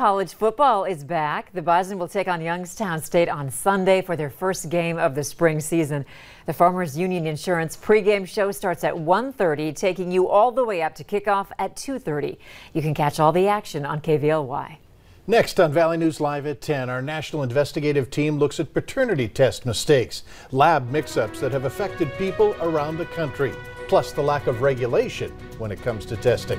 college football is back. The Bison will take on Youngstown State on Sunday for their first game of the spring season. The Farmers Union Insurance pregame show starts at 1.30, taking you all the way up to kickoff at 2.30. You can catch all the action on KVLY. Next on Valley News Live at 10, our national investigative team looks at paternity test mistakes, lab mix-ups that have affected people around the country, plus the lack of regulation when it comes to testing.